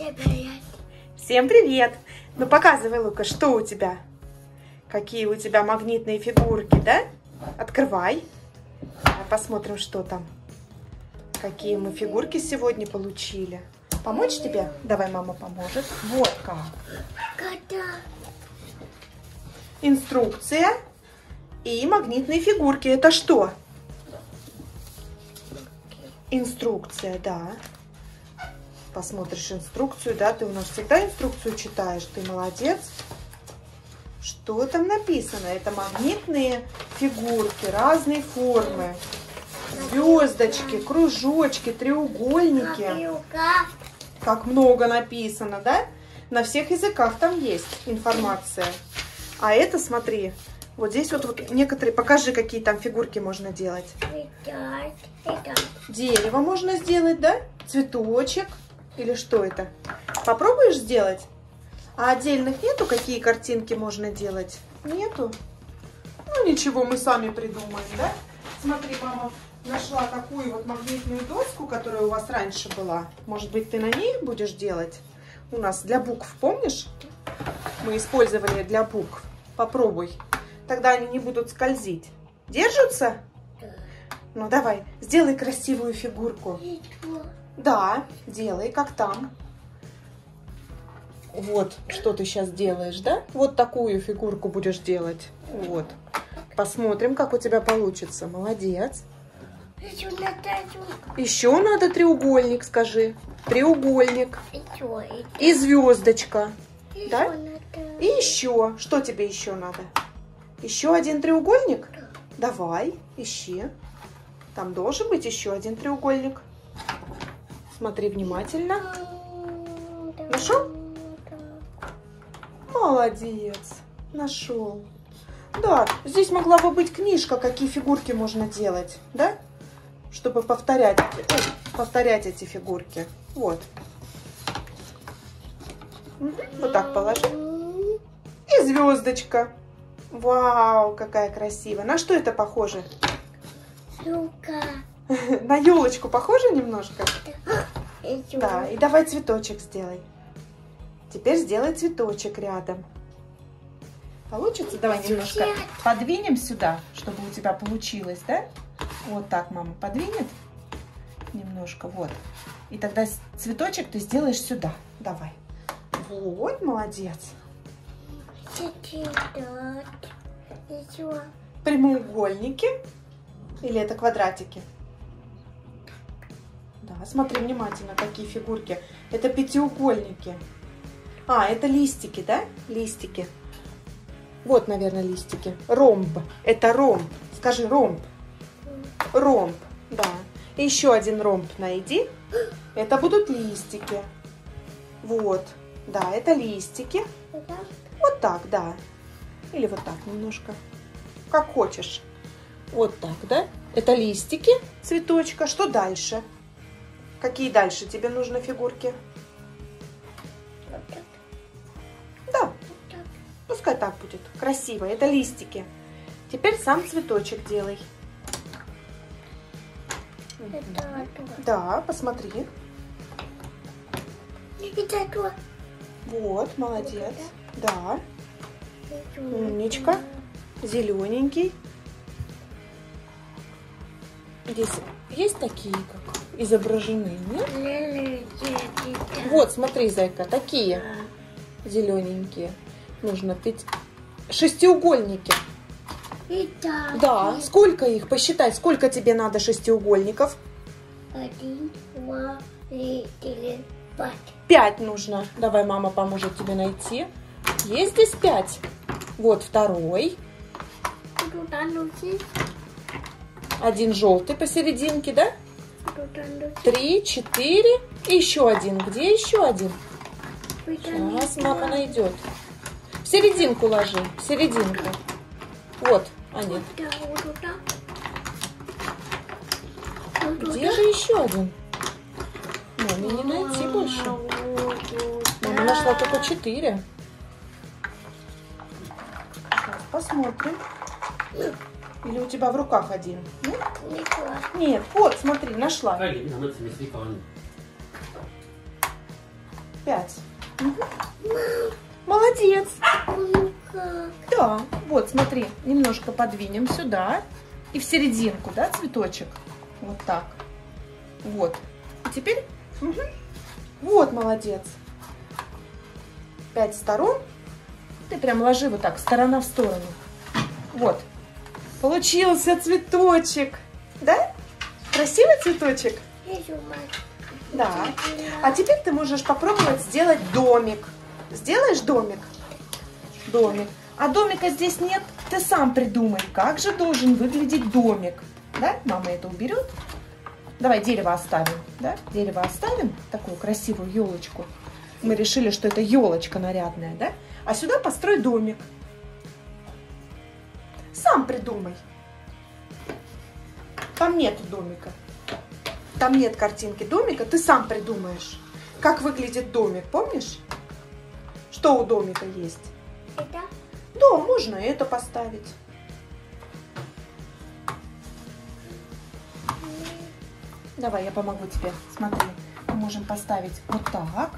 Всем привет. Всем привет! Ну показывай, Лука, что у тебя? Какие у тебя магнитные фигурки, да? Открывай. Посмотрим, что там. Какие мы фигурки сегодня получили. Помочь тебе? Давай, мама поможет. Вот как. Инструкция и магнитные фигурки. Это что? Инструкция, да. Посмотришь инструкцию, да? Ты у нас всегда инструкцию читаешь. Ты молодец. Что там написано? Это магнитные фигурки разной формы. Звездочки, кружочки, треугольники. Как много написано, да? На всех языках там есть информация. А это, смотри, вот здесь вот, вот некоторые, покажи, какие там фигурки можно делать. Дерево можно сделать, да? Цветочек. Или что это? Попробуешь сделать? А отдельных нету, какие картинки можно делать? Нету? Ну ничего, мы сами придумаем, да? Смотри, мама нашла такую вот магнитную доску, которая у вас раньше была. Может быть, ты на ней будешь делать? У нас для букв, помнишь? Мы использовали для букв. Попробуй. Тогда они не будут скользить. Держатся? Ну давай, сделай красивую фигурку. Да, делай, как там. Вот, что ты сейчас делаешь, да? Вот такую фигурку будешь делать. Вот. Посмотрим, как у тебя получится. Молодец. Еще летать. Еще надо треугольник, скажи. Треугольник. И звездочка. И Да? надо? И еще. Что тебе еще надо? Еще один треугольник? Давай, ищи. Там должен быть еще один треугольник. Смотри внимательно. Нашел? Молодец, нашел. Да, здесь могла бы быть книжка, какие фигурки можно делать, да? Чтобы повторять, ой, повторять эти фигурки. Вот. Вот так положи. И звездочка. Вау, какая красивая. На что это похоже? Люка. На елочку похоже немножко? И Да, и давай цветочек сделай. Теперь сделай цветочек рядом. Получится? Давай немножко подвинем сюда, чтобы у тебя получилось, да? Вот так мама подвинет немножко, вот. И тогда цветочек ты сделаешь сюда. Давай. Вот, молодец. Прямоугольники или это квадратики? Смотри внимательно, какие фигурки. Это пятиугольники. А, это листики, да? Листики. Вот, наверное, листики. Ромб. Это ромб. Скажи ромб. Ромб, да. И еще один ромб найди. Это будут листики. Вот. Да, это листики. Вот так, да. Или вот так немножко. Как хочешь. Вот так, да? Это листики цветочка. Что дальше? Какие дальше тебе нужны фигурки? вот так. Да, Вот так. пускай так будет. Красиво. Это листики. Теперь сам цветочек делай. Это. Да, посмотри. Это то. Вот, молодец. Да, Это умничка. Зелененький. Здесь есть такие, как изображены, нет? Вот, смотри, зайка, такие зелененькие. Нужно пить шестиугольники. Да, сколько их? Посчитай, сколько тебе надо шестиугольников? Один, два, три, четыре, пять. Пять нужно. Давай, мама поможет тебе найти. Есть здесь пять. Вот второй. Ануси. Один желтый посерединке, да? Три, четыре. И еще один. Где еще один? Сейчас мама найдет. В серединку ложи. В серединку. Вот. А нет. Где же еще один? Маме не найти больше. Мама нашла только четыре. Посмотрим. Или у тебя в руках один? Нет, Нет, вот, смотри, нашла. Пять. Молодец. Да, вот, смотри, немножко подвинем сюда. И в серединку, да, цветочек? Вот так. Вот. И теперь... Вот, молодец. Пять сторон. Ты прям ложи вот так, сторона в сторону. Вот. Получился цветочек. Да? Красивый цветочек? Да. А теперь ты можешь попробовать сделать домик. Сделаешь домик? Домик. А домика здесь нет, ты сам придумай, как же должен выглядеть домик. Да? Мама это уберет. Давай дерево оставим. Да? Дерево оставим, такую красивую елочку. Мы решили, что это елочка нарядная, да? А сюда построй домик. Сам придумай. Там нету домика. Там нет картинки домика, ты сам придумаешь. Как выглядит домик, помнишь? Что у домика есть? Это? Да, можно это поставить. Давай, я помогу тебе. Смотри, мы можем поставить вот так.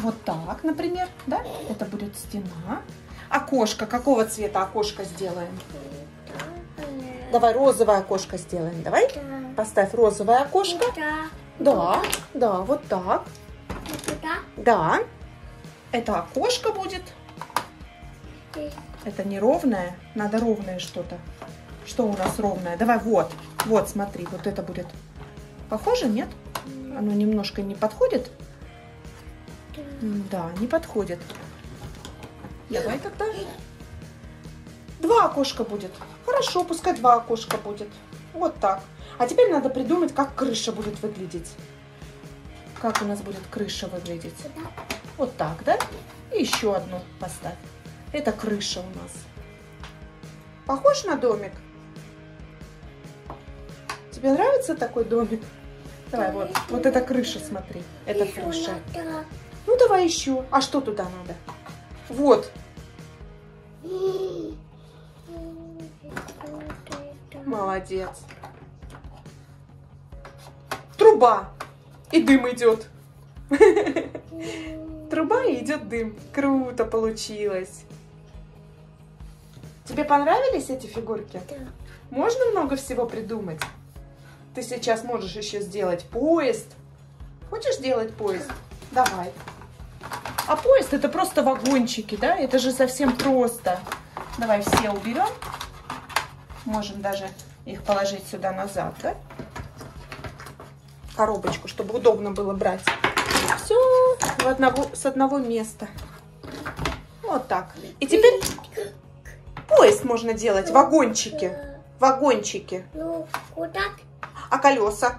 Вот так, например, да? Это будет стена. Окошко. Какого цвета окошко сделаем? Давай розовое окошко сделаем. Давай. Да. Поставь розовое окошко. Да. Да, да, вот так. Вот. Да. Это окошко будет. Это не ровное. Надо ровное что-то. Что у нас ровное? Давай вот. Вот, смотри. Вот это будет. Похоже, нет? Оно немножко не подходит? Да, не подходит. Давай тогда. Два окошка будет. Хорошо, пускай два окошка будет. Вот так. А теперь надо придумать, как крыша будет выглядеть. Как у нас будет крыша выглядеть. Вот так, да? И еще одну поставь. Это крыша у нас. Похож на домик? Тебе нравится такой домик? Давай, вот, вот это крыша, смотри. Это крыша. Ну, давай еще. А что туда надо? Вот, молодец. Труба. И дым идет. Труба и идет дым. Круто получилось. Тебе понравились эти фигурки? Да. Можно много всего придумать? Ты сейчас можешь еще сделать поезд. Хочешь сделать поезд? Давай. А поезд это просто вагончики, да? Это же совсем просто. Давай все уберем. Можем даже их положить сюда назад, да? Коробочку, чтобы удобно было брать. Все в одного, с одного места. Вот так. И теперь поезд можно делать, вагончики. Вагончики. Ну, куда? А колеса?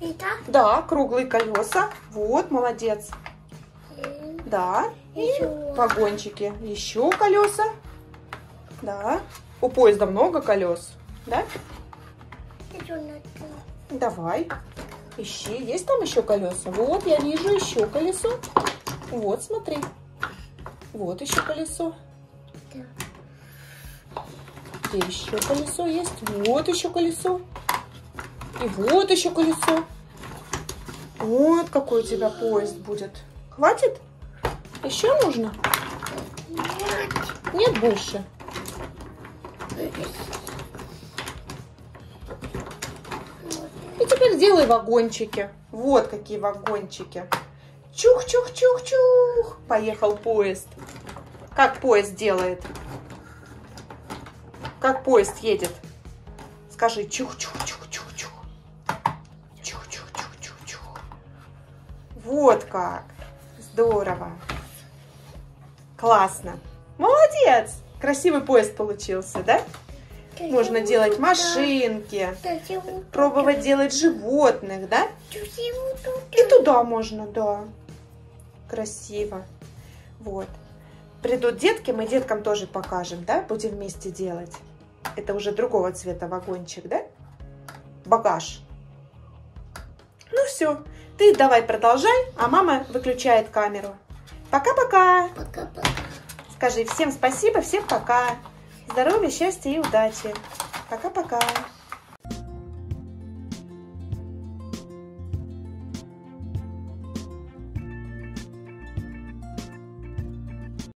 Это? Да, круглые колеса. Вот, молодец. Да. И Еще. вагончики. Еще колеса. Да. У поезда много колес. Да? Давай. Ищи. Есть там еще колеса? Вот, я вижу еще колесо. Вот, смотри. Вот еще колесо. Да. Где еще колесо есть? Вот еще колесо. И вот еще колесо. Вот какой у тебя поезд будет. Хватит? Еще нужно? Нет. Нет больше? И теперь делай вагончики. Вот какие вагончики. Чух-чух-чух-чух. Поехал поезд. Как поезд делает? Как поезд едет? Скажи чух-чух-чух-чух-чух. Вот как. Здорово. Классно. Молодец. Красивый поезд получился, да? Можно делать машинки, пробовать делать животных, да? И туда можно, да. Красиво. Вот. Придут детки, мы деткам тоже покажем, да? Будем вместе делать. Это уже другого цвета вагончик, да? Багаж. Ну все, ты давай продолжай, а мама выключает камеру. Пока-пока. Пока-пока. Скажи всем спасибо, всем пока. Здоровья, счастья и удачи. Пока-пока.